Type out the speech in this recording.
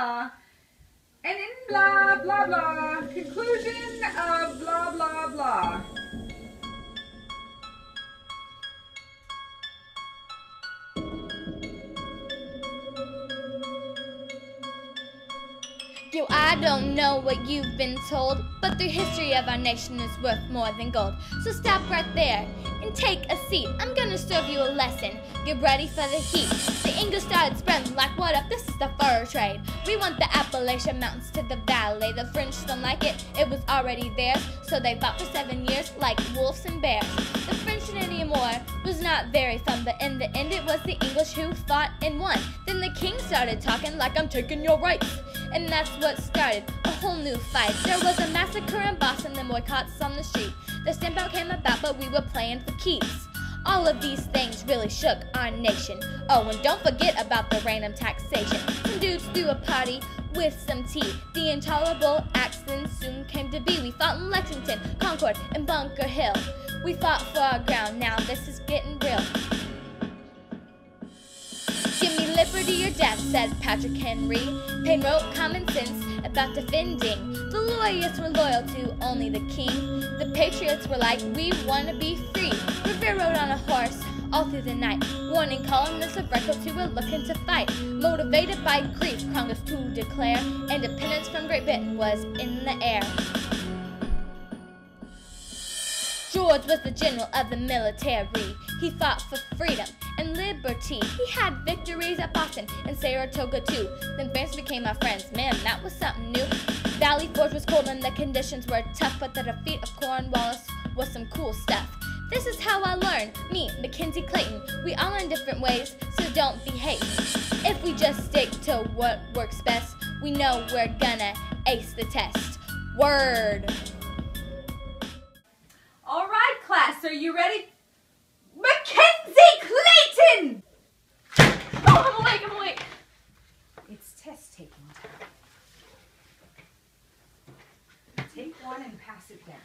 And in blah, blah, blah. Yo, I don't know what you've been told, but the history of our nation is worth more than gold. So stop right there and take a seat. I'm gonna serve you a lesson. Get ready for the heat. The English started spreading like what up? This is the fur trade. We want the Appalachian Mountains to the valley. The French don't like it, it was already theirs. So they fought for seven years like wolves and bears. The French and Indian War was not very fun, but in the end it was the English who fought and won. Then the king started talking like I'm taking your rights. And that's what started a whole new fight. There was a massacre in Boston, then boycotts on the street. The Stamp Act came about, but we were playing for keeps. All of these things really shook our nation. Oh, and don't forget about the random taxation. Some dudes threw a party with some tea. The intolerable accidents soon came to be. We fought in Lexington, Concord, and Bunker Hill. We fought for our ground, now or death, said Patrick Henry. Paine wrote common sense about defending. The loyalists were loyal to only the king. The patriots were like, we want to be free. Revere rode on a horse all through the night, warning colonists of redcoats who were looking to fight. Motivated by grief, Congress to declare independence from Great Britain was in the air. George was the general of the military. He fought for freedom and liberty. He had victories at Boston and Saratoga too. Then France became our friends. Man, that was something new. Valley Forge was cold and the conditions were tough, but the defeat of Cornwallis was some cool stuff. This is how I learned. Me, Mackenzie Clayton. We all learn different ways, so don't be hate. If we just stick to what works best, we know we're gonna ace the test. Word. All right, class, are you ready? Mackenzie Clayton! Oh, I'm awake, I'm awake. It's test taking time. Take one and pass it down.